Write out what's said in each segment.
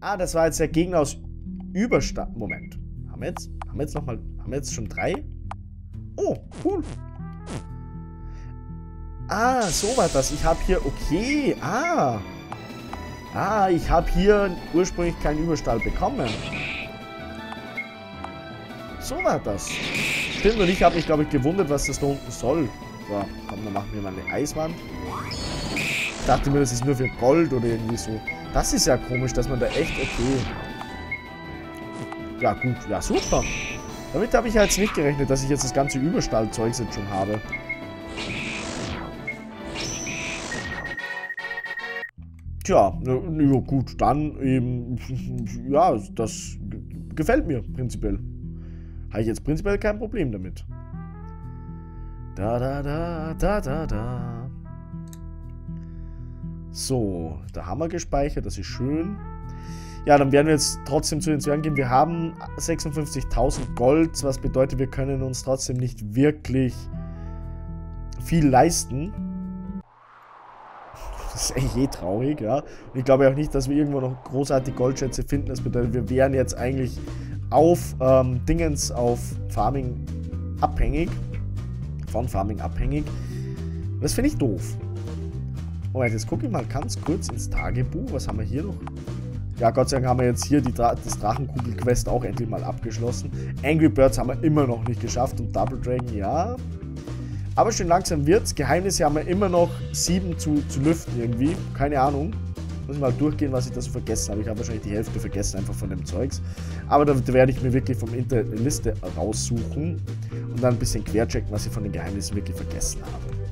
Ah, das war jetzt der Gegner aus Überstand. Moment. Haben wir jetzt, haben wir jetzt nochmal, haben wir jetzt schon drei? Oh, cool. Ah, so war das. Ich habe hier, okay, ah. Ah, ich habe hier ursprünglich keinen Überstall bekommen. So war das. Stimmt, und ich habe mich, glaube ich, gewundert, was das da unten soll. So, komm, dann machen wir mal eine Eiswand. Ich dachte mir, das ist nur für Gold oder irgendwie so. Das ist ja komisch, dass man da echt... Okay. Ja, gut. Ja, super. Damit habe ich ja jetzt nicht gerechnet, dass ich jetzt das ganze Überstallzeug jetzt schon habe. Tja, ja, gut, dann eben, ja, das gefällt mir prinzipiell. Habe ich jetzt prinzipiell kein Problem damit. Da, da, da, da, da, da. So, da haben wir gespeichert, das ist schön. Ja, dann werden wir jetzt trotzdem zu den Zwergen gehen. Wir haben 56.000 Gold, was bedeutet, wir können uns trotzdem nicht wirklich viel leisten. Das ist echt eh traurig, ja. Und ich glaube auch nicht, dass wir irgendwo noch großartige Goldschätze finden. Das bedeutet, wir wären jetzt eigentlich auf ähm, Dingens, auf Farming abhängig. Von Farming abhängig. Das finde ich doof. Moment, jetzt gucke ich mal ganz kurz ins Tagebuch. Was haben wir hier noch? Ja, Gott sei Dank haben wir jetzt hier die Dra das Drachenkugel-Quest auch endlich mal abgeschlossen. Angry Birds haben wir immer noch nicht geschafft und Double Dragon, ja. Aber schön langsam wird's. Geheimnisse haben wir immer noch sieben zu, zu lüften irgendwie. Keine Ahnung. Muss ich mal durchgehen, was ich da so vergessen habe. Ich habe wahrscheinlich die Hälfte vergessen, einfach von dem Zeugs. Aber da, da werde ich mir wirklich vom Internet eine Liste raussuchen und dann ein bisschen querchecken, was ich von den Geheimnissen wirklich vergessen habe.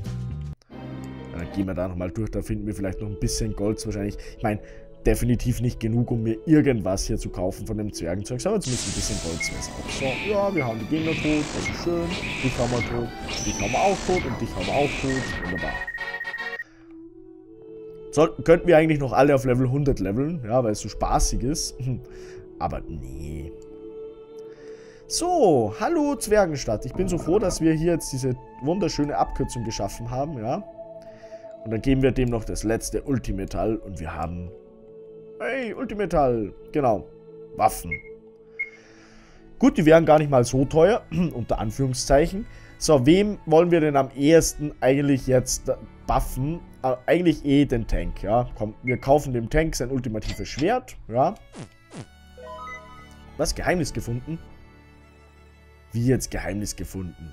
Gehen wir da nochmal durch, da finden wir vielleicht noch ein bisschen Gold wahrscheinlich. Ich meine, definitiv nicht genug, um mir irgendwas hier zu kaufen von dem Zwergenzeug, aber zumindest ein bisschen wäre es auch. So, ja, wir haben die Gegner tot, das ist schön. Dich haben wir tot, dich haben wir auch tot und dich haben wir auch tot. Wunderbar. Sollten, könnten wir eigentlich noch alle auf Level 100 leveln, ja, weil es so spaßig ist. Aber nee. So, hallo Zwergenstadt. Ich bin so froh, dass wir hier jetzt diese wunderschöne Abkürzung geschaffen haben, ja. Und dann geben wir dem noch das letzte Ultimetall und wir haben Hey, Ultimetall. Genau. Waffen. Gut, die wären gar nicht mal so teuer, unter Anführungszeichen. So, wem wollen wir denn am ehesten eigentlich jetzt buffen? Äh, eigentlich eh den Tank, ja. Komm, wir kaufen dem Tank sein ultimatives Schwert, ja. Was? Geheimnis gefunden? Wie jetzt Geheimnis gefunden?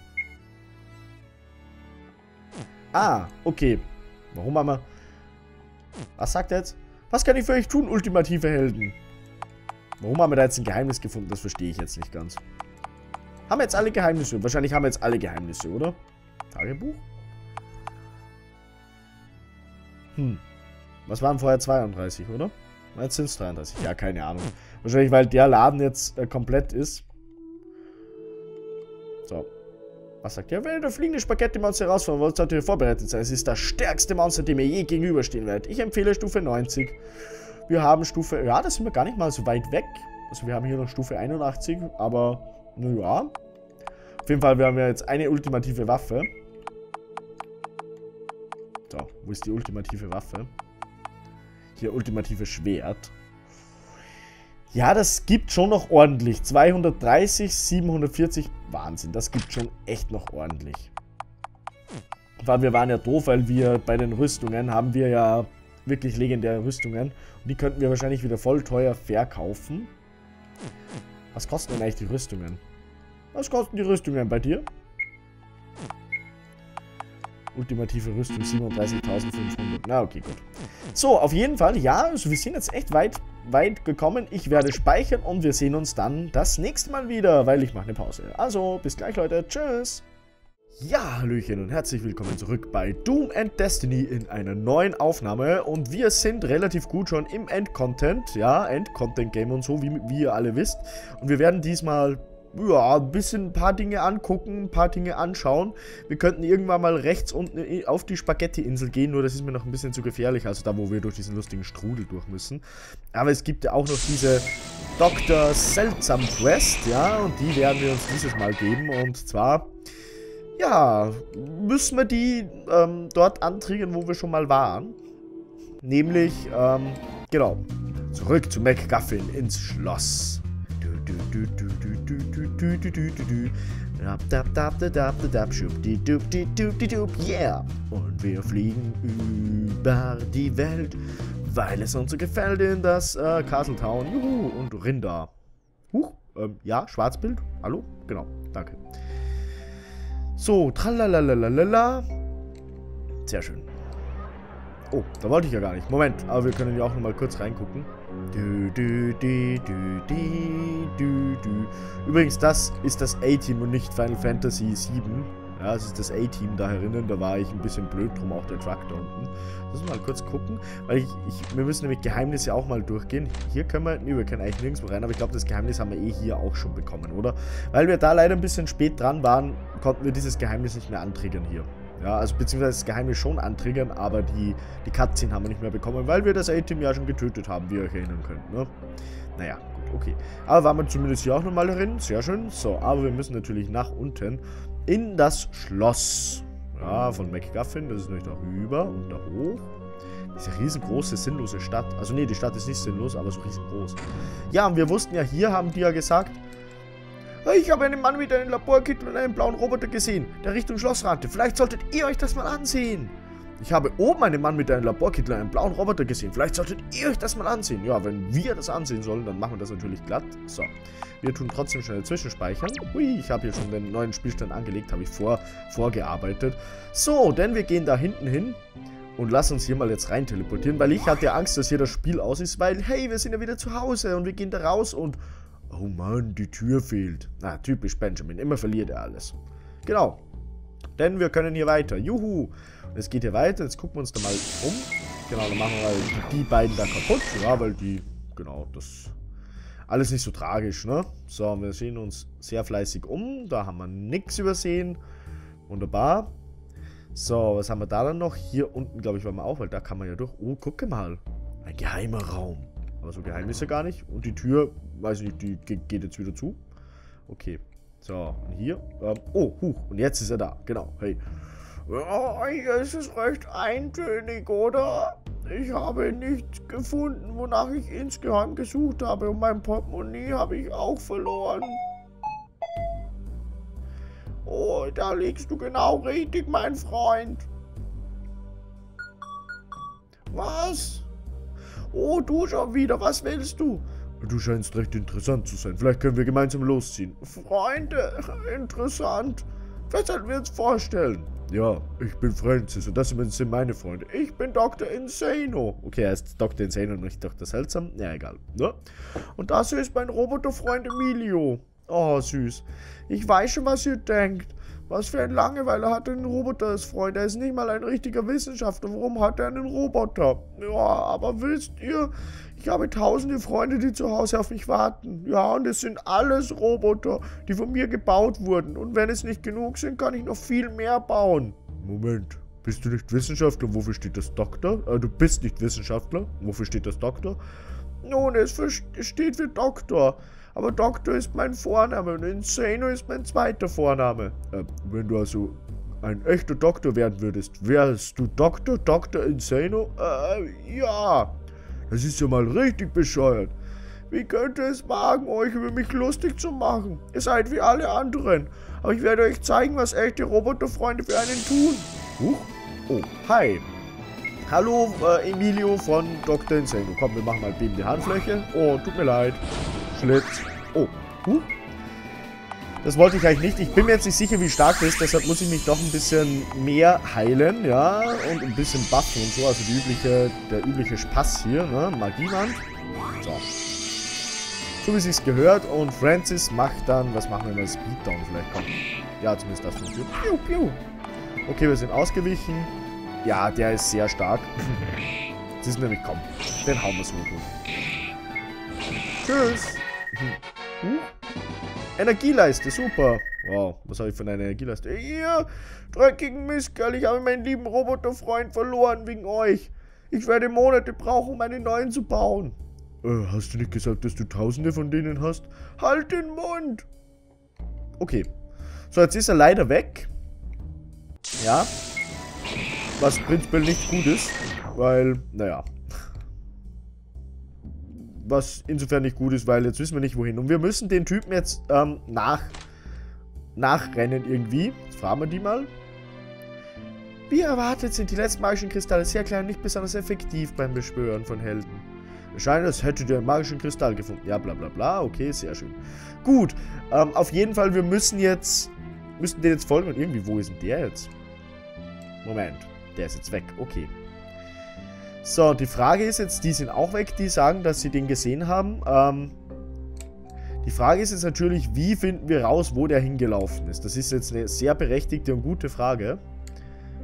Ah, okay. Warum wir... Was sagt er jetzt? Was kann ich für euch tun, ultimative Helden? Warum haben wir da jetzt ein Geheimnis gefunden? Das verstehe ich jetzt nicht ganz. Haben wir jetzt alle Geheimnisse? Wahrscheinlich haben wir jetzt alle Geheimnisse, oder? Tagebuch? Hm. Was waren vorher 32, oder? Jetzt sind es 33. Ja, keine Ahnung. Wahrscheinlich, weil der Laden jetzt äh, komplett ist. So. Was sagt ihr? Wenn der fliegende Spaghetti-Monster herausfordern wollt, solltet ihr vorbereitet sein. Es ist das stärkste Monster, dem ihr je gegenüberstehen werdet. Ich empfehle Stufe 90. Wir haben Stufe... Ja, das sind wir gar nicht mal so weit weg. Also wir haben hier noch Stufe 81, aber... Naja. Auf jeden Fall, wir haben ja jetzt eine ultimative Waffe. So, wo ist die ultimative Waffe? Hier, ultimative Schwert. Ja, das gibt schon noch ordentlich. 230, 740, Wahnsinn. Das gibt schon echt noch ordentlich. Weil wir waren ja doof, weil wir bei den Rüstungen haben wir ja wirklich legendäre Rüstungen. Und die könnten wir wahrscheinlich wieder voll teuer verkaufen. Was kosten denn eigentlich die Rüstungen? Was kosten die Rüstungen bei dir? Ultimative Rüstung 37.500. Na, okay, gut. So, auf jeden Fall, ja, also wir sind jetzt echt weit weit gekommen. Ich werde speichern und wir sehen uns dann das nächste Mal wieder, weil ich mache eine Pause. Also, bis gleich, Leute. Tschüss. Ja, Hallöchen und herzlich willkommen zurück bei Doom and Destiny in einer neuen Aufnahme und wir sind relativ gut schon im Endcontent, ja, Endcontent-Game und so, wie, wie ihr alle wisst und wir werden diesmal ja, ein bisschen ein paar Dinge angucken, ein paar Dinge anschauen. Wir könnten irgendwann mal rechts unten auf die Spaghetti-Insel gehen, nur das ist mir noch ein bisschen zu gefährlich, also da, wo wir durch diesen lustigen Strudel durch müssen. Aber es gibt ja auch noch diese Dr. Seltsam Quest, ja, und die werden wir uns dieses Mal geben. Und zwar, ja, müssen wir die ähm, dort antriggern, wo wir schon mal waren. Nämlich, ähm, genau, Zurück zu MacGuffin ins Schloss. Du, du, du, du, yeah. Und wir fliegen über die Welt, weil es uns so gefällt in das äh, Castletown. Juhu, und Rinder. Huch, ähm, ja, Schwarzbild. Hallo? Genau, danke. So, tralalalala. Sehr schön. Oh, da wollte ich ja gar nicht. Moment, aber wir können ja auch noch mal kurz reingucken. Du, du, du, du, du, du. Übrigens, das ist das A-Team und nicht Final Fantasy VII. Ja, es ist das A-Team da herinnen. Da war ich ein bisschen blöd drum, auch der Truck da unten. Wir mal kurz gucken, weil ich, ich, wir müssen nämlich Geheimnisse auch mal durchgehen. Hier können wir, nee, wir können eigentlich nirgendwo rein, aber ich glaube, das Geheimnis haben wir eh hier auch schon bekommen, oder? Weil wir da leider ein bisschen spät dran waren, konnten wir dieses Geheimnis nicht mehr antriggern hier. Ja, also beziehungsweise das Geheimnis schon antriggern, aber die, die Cutscene haben wir nicht mehr bekommen, weil wir das A-Team ja schon getötet haben, wie ihr euch erinnern könnt, ne? Naja, gut, okay. Aber waren wir zumindest hier auch nochmal drin, sehr schön. So, aber wir müssen natürlich nach unten in das Schloss. Ja, von MacGuffin, das ist nämlich da rüber und da hoch. Diese riesengroße, sinnlose Stadt. Also nee, die Stadt ist nicht sinnlos, aber so riesengroß. Ja, und wir wussten ja, hier haben die ja gesagt, ich habe einen Mann mit einem Laborkittel und einem blauen Roboter gesehen, der Richtung Schloss rannte. Vielleicht solltet ihr euch das mal ansehen. Ich habe oben einen Mann mit einem Laborkittel und einem blauen Roboter gesehen. Vielleicht solltet ihr euch das mal ansehen. Ja, wenn wir das ansehen sollen, dann machen wir das natürlich glatt. So, wir tun trotzdem schnell zwischenspeichern. Hui, ich habe hier schon den neuen Spielstand angelegt, habe ich vor, vorgearbeitet. So, denn wir gehen da hinten hin und lass uns hier mal jetzt rein teleportieren, weil ich hatte Angst, dass hier das Spiel aus ist, weil, hey, wir sind ja wieder zu Hause und wir gehen da raus und Oh Mann, die Tür fehlt. Na, typisch Benjamin. Immer verliert er alles. Genau. Denn wir können hier weiter. Juhu. Und es geht hier weiter. Jetzt gucken wir uns da mal um. Genau, dann machen wir mal die beiden da kaputt. Ja, weil die... Genau, das... Alles nicht so tragisch, ne? So, wir sehen uns sehr fleißig um. Da haben wir nichts übersehen. Wunderbar. So, was haben wir da dann noch? Hier unten, glaube ich, waren wir auch, weil da kann man ja durch... Oh, gucke mal. Ein geheimer Raum. Aber so geheim ist er gar nicht. Und die Tür, weiß ich nicht, die geht jetzt wieder zu. Okay. So, und hier. Ähm, oh, huch. Und jetzt ist er da. Genau. Hey. Oh, hier ist es recht eintönig, oder? Ich habe nichts gefunden, wonach ich insgeheim gesucht habe. Und mein Portemonnaie habe ich auch verloren. Oh, da liegst du genau richtig, mein Freund. Was? Oh, du schon wieder. Was willst du? Du scheinst recht interessant zu sein. Vielleicht können wir gemeinsam losziehen. Freunde, interessant. Was sollten wir uns vorstellen? Ja, ich bin Francis und das sind meine Freunde. Ich bin Dr. Insano. Okay, er ist Dr. Insano und nicht Dr. Seltsam. Ja, egal. Ne? Und das ist mein Roboterfreund Emilio. Oh, süß. Ich weiß schon, was ihr denkt. Was für ein Langeweiler hat ein Roboter als Freund? Er ist nicht mal ein richtiger Wissenschaftler. Warum hat er einen Roboter? Ja, aber wisst ihr, ich habe tausende Freunde, die zu Hause auf mich warten. Ja, und es sind alles Roboter, die von mir gebaut wurden. Und wenn es nicht genug sind, kann ich noch viel mehr bauen. Moment, bist du nicht Wissenschaftler? Wofür steht das Doktor? Äh, du bist nicht Wissenschaftler. Wofür steht das Doktor? Nun, es steht für Doktor. Aber Doktor ist mein Vorname und Insano ist mein zweiter Vorname. Äh, wenn du also ein echter Doktor werden würdest, wärst du Doktor, Doktor Insano? Äh, ja. Das ist ja mal richtig bescheuert. Wie könnt ihr es wagen, euch über mich lustig zu machen? Ihr seid wie alle anderen. Aber ich werde euch zeigen, was echte Roboterfreunde für einen tun. Huch. Oh, hi. Hallo, äh, Emilio von Dr. Insano. Komm, wir machen mal bebende Handfläche. Oh, tut mir leid. Schlitz. Oh. Huh. Das wollte ich eigentlich nicht. Ich bin mir jetzt nicht sicher, wie stark das ist. Deshalb muss ich mich doch ein bisschen mehr heilen, ja. Und ein bisschen buffen und so. Also übliche, der übliche Spaß hier, ne? Magiewand. So. So wie es sich gehört. Und Francis macht dann, was machen wir mal? Speeddown vielleicht. Komm. Ja, zumindest das funktioniert. Piu, piu. Okay, wir sind ausgewichen. Ja, der ist sehr stark. Das ist nämlich, komm, den hauen wir so gut. Tschüss. Hm? Energieleiste, super. Wow, was habe ich von einer Energieleiste? Ihr dreckigen Mistkerl, ich habe meinen lieben Roboterfreund verloren wegen euch. Ich werde Monate brauchen, um einen neuen zu bauen. Äh, hast du nicht gesagt, dass du tausende von denen hast? Halt den Mund! Okay. So, jetzt ist er leider weg. Ja. Was prinzipiell nicht gut ist, weil, naja. Was insofern nicht gut ist, weil jetzt wissen wir nicht wohin. Und wir müssen den Typen jetzt ähm, nach, nachrennen irgendwie. Jetzt fragen wir die mal. Wie erwartet sind die letzten magischen Kristalle sehr klein und nicht besonders effektiv beim Beschwören von Helden. Scheint, als hättet ihr einen magischen Kristall gefunden. Ja, bla bla bla. Okay, sehr schön. Gut. Ähm, auf jeden Fall, wir müssen jetzt... Müssen den jetzt folgen. Und irgendwie, wo ist denn der jetzt? Moment. Der ist jetzt weg. Okay. So, die Frage ist jetzt, die sind auch weg, die sagen, dass sie den gesehen haben. Ähm, die Frage ist jetzt natürlich, wie finden wir raus, wo der hingelaufen ist? Das ist jetzt eine sehr berechtigte und gute Frage.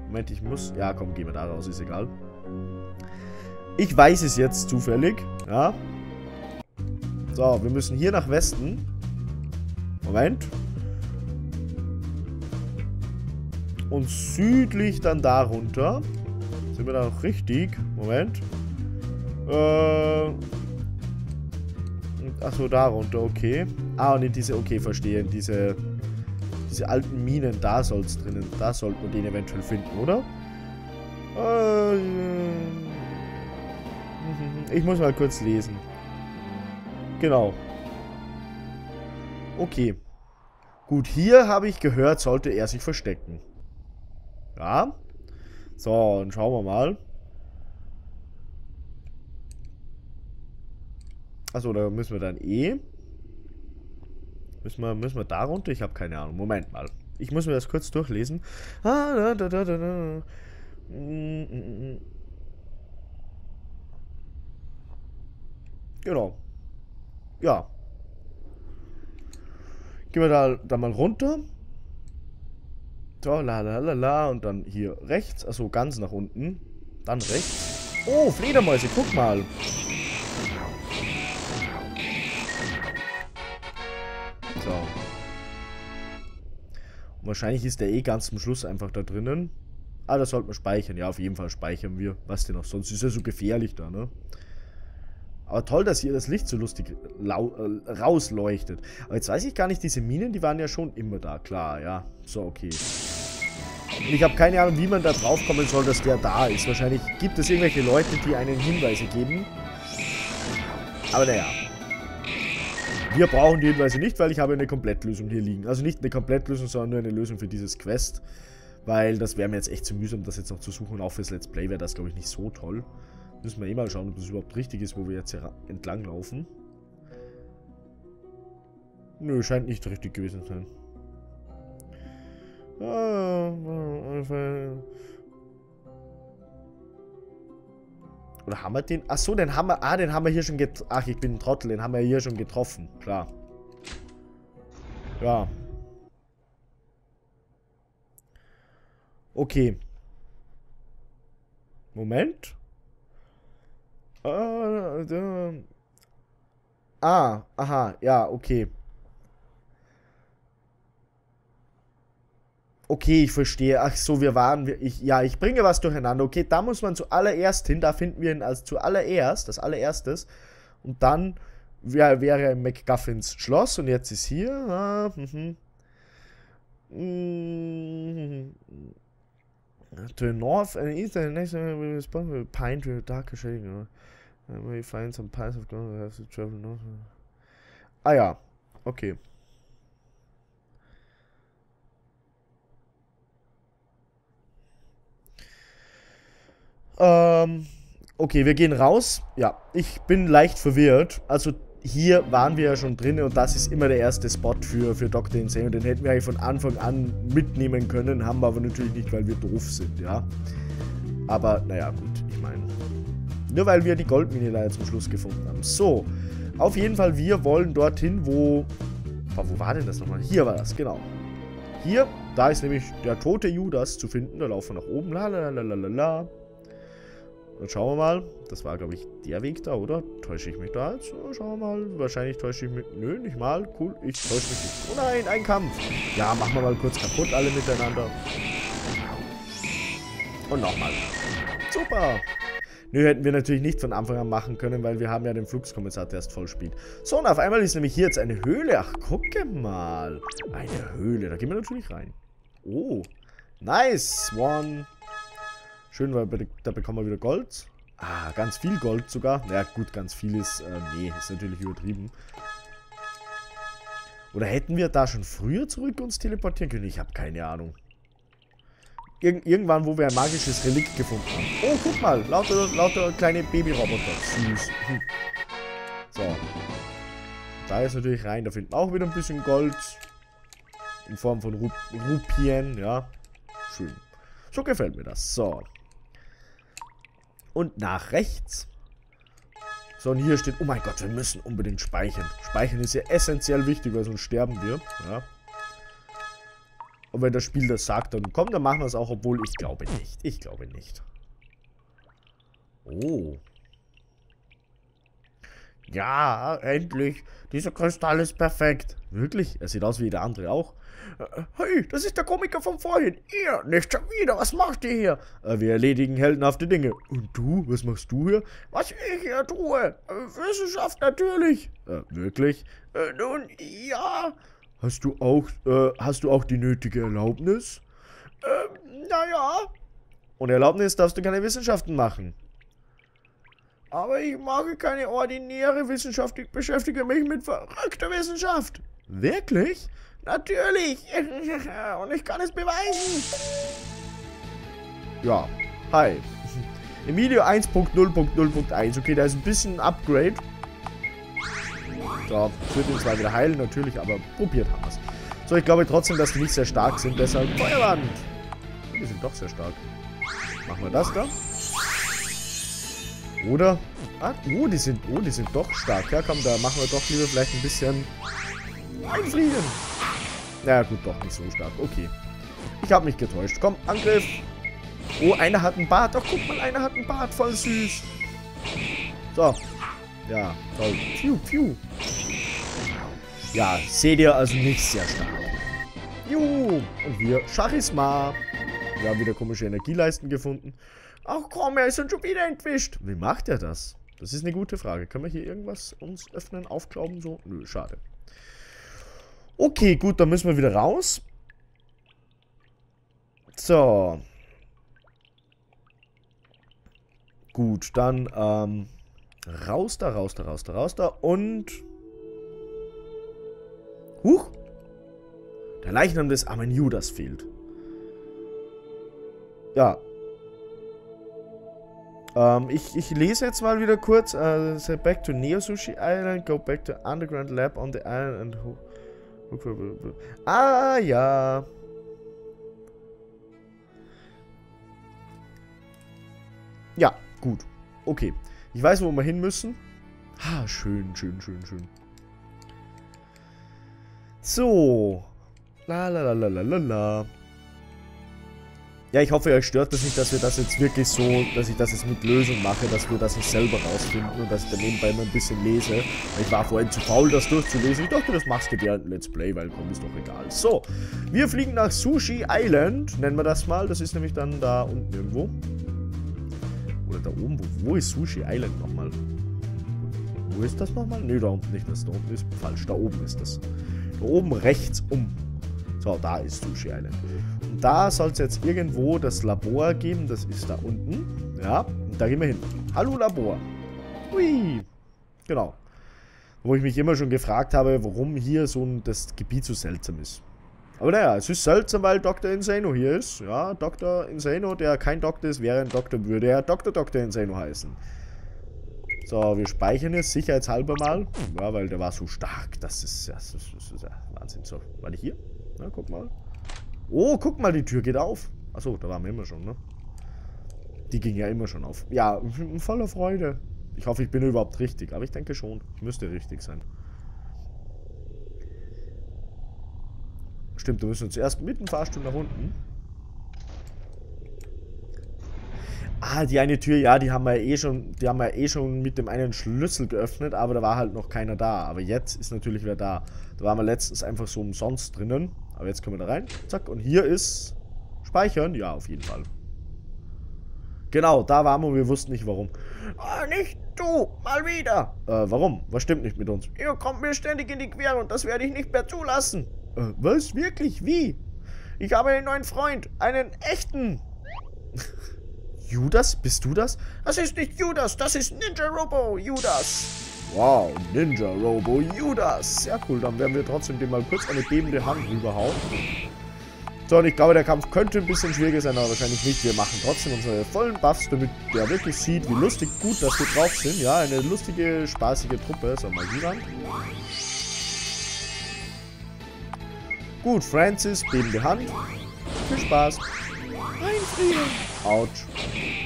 Moment, ich muss... Ja, komm, gehen wir da raus, ist egal. Ich weiß es jetzt zufällig, ja. So, wir müssen hier nach Westen. Moment. Und südlich dann da runter. Sind wir da noch richtig? Moment. Äh. Achso, da runter, okay. Ah, und in diese, okay, verstehe. In diese, diese alten Minen, da soll es drinnen. Da sollten wir den eventuell finden, oder? Äh, ich muss mal kurz lesen. Genau. Okay. Gut, hier habe ich gehört, sollte er sich verstecken. Ja. So, dann schauen wir mal. Achso, da müssen wir dann eh. Müssen wir, müssen wir da runter? Ich habe keine Ahnung. Moment mal. Ich muss mir das kurz durchlesen. Ah, da, da, da, da, da. Genau. Ja. Gehen wir da, da mal runter. So, la la la la. Und dann hier rechts. Achso, ganz nach unten. Dann rechts. Oh, Fledermäuse, guck mal. So. Und wahrscheinlich ist der eh ganz zum Schluss einfach da drinnen. Ah, das sollten wir speichern. Ja, auf jeden Fall speichern wir. Was denn auch sonst? Ist ja so gefährlich da, ne? Aber toll, dass hier das Licht so lustig äh, rausleuchtet. Aber jetzt weiß ich gar nicht, diese Minen, die waren ja schon immer da. Klar, ja. So, okay. Und ich habe keine Ahnung, wie man da drauf kommen soll, dass der da ist. Wahrscheinlich gibt es irgendwelche Leute, die einen Hinweise geben. Aber naja. Wir brauchen die Hinweise nicht, weil ich habe eine Komplettlösung hier liegen. Also nicht eine Komplettlösung, sondern nur eine Lösung für dieses Quest. Weil das wäre mir jetzt echt zu mühsam, das jetzt noch zu suchen. Und auch fürs Let's Play wäre das, glaube ich, nicht so toll. Müssen wir eh mal schauen, ob das überhaupt richtig ist, wo wir jetzt hier entlang laufen. Nö, scheint nicht richtig gewesen zu sein. Oder haben wir den? Achso, den haben wir. Ah, den haben wir hier schon getroffen. Ach, ich bin ein Trottel, den haben wir hier schon getroffen. Klar. Ja. Okay. Moment. Äh, ah, aha, ja, okay. Okay, ich verstehe. Ach so, wir waren, ich, ja, ich bringe was durcheinander. Okay, da muss man zuallererst hin, da finden wir ihn als zuallererst, das allererstes. Und dann wär, wäre McGuffins Schloss und jetzt ist hier. Ah, mhm. Mm, to the north and east and next we respond with pine to darker shading. And we find some piles of ground we have to travel north. Ah ja, okay. Ähm, okay, wir gehen raus. Ja, ich bin leicht verwirrt. Also hier waren wir ja schon drin und das ist immer der erste Spot für, für Dr. Insane und den hätten wir eigentlich von Anfang an mitnehmen können, haben wir aber natürlich nicht, weil wir doof sind, ja. Aber naja, gut, ich meine, nur weil wir die Goldmine da zum Schluss gefunden haben. So, auf jeden Fall, wir wollen dorthin, wo, wo war denn das nochmal? Hier war das, genau. Hier, da ist nämlich der tote Judas zu finden, da laufen wir nach oben, la. Dann schauen wir mal. Das war, glaube ich, der Weg da, oder? Täusche ich mich da jetzt? Schauen wir mal. Wahrscheinlich täusche ich mich... Nö, nicht mal. Cool. Ich täusche mich nicht. Oh nein, ein Kampf. Ja, machen wir mal kurz kaputt, alle miteinander. Und nochmal. Super. Nö, hätten wir natürlich nicht von Anfang an machen können, weil wir haben ja den Fluxkommissar, der erst voll spielt. So, und auf einmal ist nämlich hier jetzt eine Höhle. Ach, gucke mal. Eine Höhle. Da gehen wir natürlich rein. Oh. Nice, Swan. Schön, weil da bekommen wir wieder Gold. Ah, ganz viel Gold sogar. Ja gut, ganz viel ist, äh, nee, ist natürlich übertrieben. Oder hätten wir da schon früher zurück uns teleportieren können? Ich habe keine Ahnung. Ir irgendwann, wo wir ein magisches Relikt gefunden haben. Oh, guck mal, lauter, lauter kleine Babyroboter. Süß. Hm. So. Da ist natürlich rein. Da finden auch wieder ein bisschen Gold. In Form von Rup Rupien, ja. Schön. So gefällt mir das. So. Und nach rechts. So, und hier steht, oh mein Gott, wir müssen unbedingt speichern. Speichern ist ja essentiell wichtig, weil sonst sterben wir. Ja. Und wenn das Spiel das sagt, dann komm, dann machen wir es auch, obwohl ich glaube nicht. Ich glaube nicht. Oh. Ja, endlich. Dieser Kristall ist perfekt. Wirklich? Er sieht aus wie der andere auch. Hey, das ist der Komiker von vorhin. Ihr, nicht schon wieder. Was macht ihr hier? Äh, wir erledigen heldenhafte Dinge. Und du? Was machst du hier? Was ich hier tue? Wissenschaft natürlich. Äh, wirklich? Äh, nun, ja. Hast du auch, äh, hast du auch die nötige Erlaubnis? Ähm, naja. Ohne Erlaubnis darfst du keine Wissenschaften machen. Aber ich mag keine ordinäre Wissenschaft. Ich beschäftige mich mit verrückter Wissenschaft. Wirklich? Natürlich. Und ich kann es beweisen. Ja. Hi. Video 1.0.0.1. Okay, da ist ein bisschen ein Upgrade. So, wird uns zwar wieder heilen, natürlich, aber probiert haben wir es. So, ich glaube trotzdem, dass die nicht sehr stark sind, deshalb Feuerwand. Die sind doch sehr stark. Machen wir das da. Oder? Ah, oh, die sind, oh, die sind doch stark. Ja, komm, da machen wir doch lieber vielleicht ein bisschen einfliegen. Naja, gut, doch nicht so stark. Okay. Ich habe mich getäuscht. Komm, Angriff. Oh, einer hat einen Bart. Doch, guck mal, einer hat einen Bart. Voll süß. So. Ja, toll. Pfiuh, pfiuh. Ja, seht ihr also nicht sehr stark. Juhu. Und wir Charisma. Wir haben wieder komische Energieleisten gefunden. Ach komm, er ist uns schon wieder entwischt. Wie macht er das? Das ist eine gute Frage. Können wir hier irgendwas uns öffnen, aufklauben? So? Nö, schade. Okay, gut, dann müssen wir wieder raus. So. Gut, dann ähm, raus da, raus da, raus da, raus da und... Huch! Der Leichnam des armen Judas fehlt. Ja. Ähm, ich, ich lese jetzt mal wieder kurz. Uh, back to Neo Sushi Island, go back to Underground Lab on the island and... Ah, ja. Ja, gut. Okay. Ich weiß, wo wir hin müssen. Ah, schön, schön, schön, schön. So. La la la la la la la. Ja, ich hoffe, euch stört das nicht, dass wir das jetzt wirklich so, dass ich das jetzt mit Lösung mache, dass wir das nicht selber rausfinden und dass ich dann nebenbei mal ein bisschen lese. Ich war vorhin zu faul, das durchzulesen. Ich dachte, das machst du während Let's Play, weil komm, ist doch egal. So, wir fliegen nach Sushi Island, nennen wir das mal. Das ist nämlich dann da unten irgendwo. Oder da oben. Wo, wo ist Sushi Island nochmal? Wo ist das nochmal? Ne, da unten nicht. Das da unten ist falsch. Da oben ist das. Da oben rechts um. So, da ist Sushi Island. Und da soll es jetzt irgendwo das Labor geben. Das ist da unten. Ja, und da gehen wir hin. Hallo Labor. Hui. Genau. Wo ich mich immer schon gefragt habe, warum hier so ein, das Gebiet so seltsam ist. Aber naja, es ist seltsam, weil Dr. Insano hier ist. Ja, Dr. Insano, der kein Doktor ist, wäre ein Doktor, würde er Dr. Dr. Insano heißen. So, wir speichern jetzt sicherheitshalber mal. Ja, weil der war so stark. Das ist, das ist, das ist ja Wahnsinn. So, war ich hier? Na, guck mal. Oh, guck mal, die Tür geht auf. Achso, da waren wir immer schon, ne? Die ging ja immer schon auf. Ja, voller Freude. Ich hoffe, ich bin überhaupt richtig. Aber ich denke schon. Ich müsste richtig sein. Stimmt, du müssen zuerst mit dem Fahrstuhl nach unten. Ah, die eine Tür, ja, die haben wir eh schon, die haben wir eh schon mit dem einen Schlüssel geöffnet, aber da war halt noch keiner da. Aber jetzt ist natürlich wieder da. Da waren wir letztens einfach so umsonst drinnen. Aber jetzt können wir da rein. Zack. Und hier ist Speichern. Ja, auf jeden Fall. Genau, da waren wir und wir wussten nicht warum. Ah, nicht du, mal wieder. Äh, warum? Was stimmt nicht mit uns? Ihr kommt mir ständig in die Quere und das werde ich nicht mehr zulassen. Äh, was? Wirklich? Wie? Ich habe einen neuen Freund. Einen echten. Judas? Bist du das? Das ist nicht Judas, das ist Ninja Robo Judas. Wow, Ninja Robo Judas. Sehr cool, dann werden wir trotzdem dem mal kurz eine bebende Hand rüberhauen. So, und ich glaube, der Kampf könnte ein bisschen schwieriger sein, aber wahrscheinlich nicht. Wir machen trotzdem unsere vollen Buffs, damit der wirklich sieht, wie lustig gut, dass wir drauf sind. Ja, eine lustige, spaßige Truppe. So, mal hier ran. Gut, Francis, bebende Hand. Viel Spaß. Einfrieren. Autsch.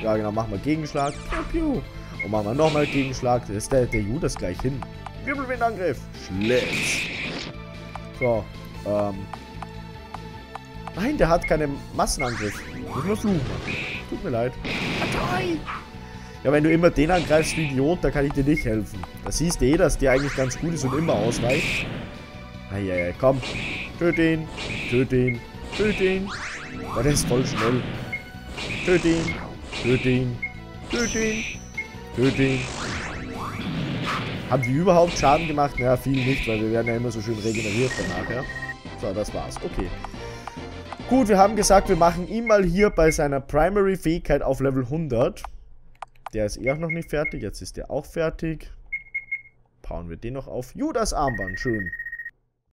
Ja, genau, machen wir Gegenschlag. Piu, piu. Und machen wir nochmal Gegenschlag. Da ist der, der Judas gleich hin. Wirbelwindangriff. Schlitz. So, ähm. Nein, der hat keinen Massenangriff. Muss man fluchen. Tut mir leid. Partei. Ja, wenn du immer den angreifst, du Idiot, da kann ich dir nicht helfen. Da siehst du eh, dass der eigentlich ganz gut ist und immer ausweicht. Eieiei, komm. Töte ihn. Töte ihn. Töte ihn. Oh, der ist voll schnell. Töte ihn. Töte ihn. Töte ihn. Töte ihn. Haben die überhaupt Schaden gemacht? Naja, viel nicht, weil wir werden ja immer so schön regeneriert danach, ja. So, das war's. Okay. Gut, wir haben gesagt, wir machen ihn mal hier bei seiner Primary-Fähigkeit auf Level 100. Der ist eh auch noch nicht fertig. Jetzt ist der auch fertig. Bauen wir den noch auf. Judas Armband, schön.